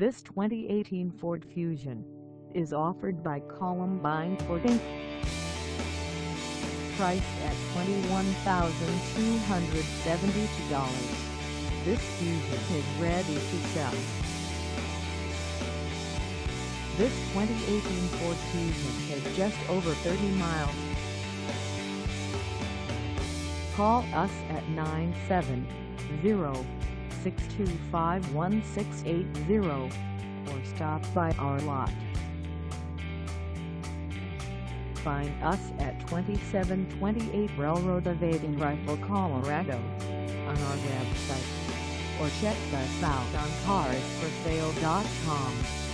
This 2018 Ford Fusion is offered by Columbine Ford Inc. Priced at $21,272, this Fusion is ready to sell. This 2018 Ford Fusion has just over 30 miles. Call us at 970-625-1680 or stop by our lot. Find us at 2728 Railroad Evading Rifle, Colorado on our website or check us out on carsforsale.com.